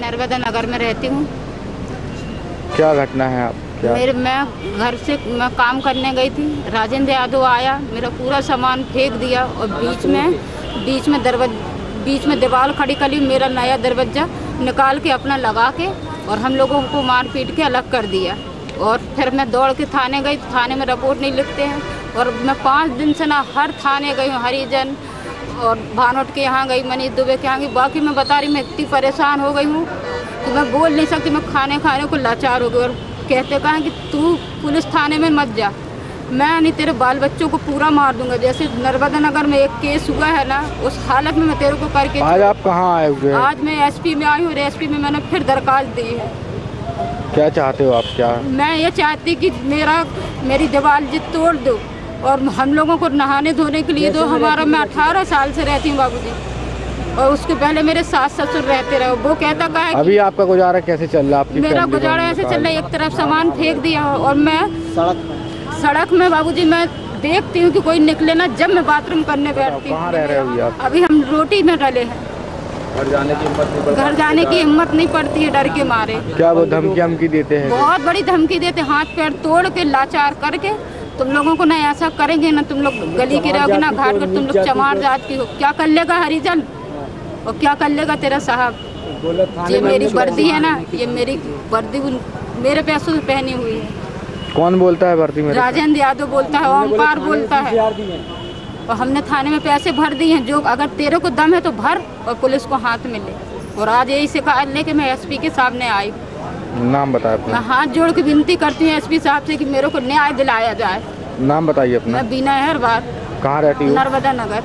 नर्मदा नगर में रहती हूँ। क्या घटना है आप? क्या? मेरे मैं घर से मैं काम करने गई थी। राजेंद्र यादव आया मेरा पूरा सामान फेंक दिया और बीच में बीच में दरवाज बीच में दीवार खड़ी करी मेरा नया दरवाज़ा निकाल के अपना लगा के और हम लोगों को मार पीट के अलग कर दिया। और फिर मैं दौड़ के थाने गई थाने में रिपोर्ट नहीं लिखते हैं। और मैं पाँच दिन से ना हर थाने गई हूँ हरिजन और भानोट के यहाँ गई मनीष दुबे के यहाँ गई। बाकी मैं बता रही मैं इतनी परेशान हो गई हूँ कि मैं बोल नहीं सकती मैं खाने खाने को लाचार हो गई और कहते कहा कि तू पुलिस थाने में मत जा। मैं नहीं तेरे बाल बच्चों को पूरा मार दूँगा। जैसे नर्मदा नगर में एक केस हुआ है ना उस हालत में मैं तेरे को करके आज आप कहाँ आए हुए आज मैं एसपी में आई हूँ और एसपी में मैंने फिर दरखास्त दी है। क्या चाहते हो आप क्या? मैं ये चाहती कि मेरा मेरी दीवार जी तोड़ दो। और हम लोगों को नहाने धोने के लिए तो हमारा मैं अठारह साल से रहती हूँ बाबूजी और उसके पहले मेरे सास ससुर रहते रहे। वो कहता कहा है अभी आपका गुजारा कैसे चल रहा है? मेरा गुजारा ऐसे चल रहा है एक तरफ़ सामान फेंक दिया और मैं सड़क में सड़क में बाबूजी मैं देखती हूँ कि कोई निकले ना जब मैं बाथरूम करने बैठती कहाँ रह रहे हो हूँ अभी हम रोटी में डले हैं। घर जाने की हिम्मत नहीं घर जाने की हिम्मत नहीं पड़ती है डर के मारे। क्या वो धमकी हमकी देते हैं? बहुत बड़ी धमकी देते हाथ पैर तोड़ के लाचार करके तुम लोगों को ना ऐसा करेंगे ना तुम लोग गली की रहोगे ना घाट कर तुम लोग चमार जात की हो। क्या कर लेगा हरिजन? और क्या कर लेगा तेरा साहब? ये मेरी वर्दी है ना ये मेरी वर्दी मेरे पैसों से पहनी हुई है। कौन बोलता है भर्ती में राजेंद्र यादव बोलता है ओमकार बोलता है। और हमने थाने में पैसे भर दिए हैं जो अगर तेरे को दम है तो भर और पुलिस को हाथ में ले। और आज यही शिकायत लेके मैं एसपी के सामने आई नाम बताया अपना। हाथ जोड़ के विनती करती हूँ एसपी साहब से कि मेरे को न्याय दिलाया जाए। नाम बताइए अपना। मैं बीना हर बार कहाँ रहती हूँ? नर्मदा नगर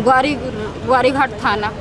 ग्वारी ग्वारी घाट थाना।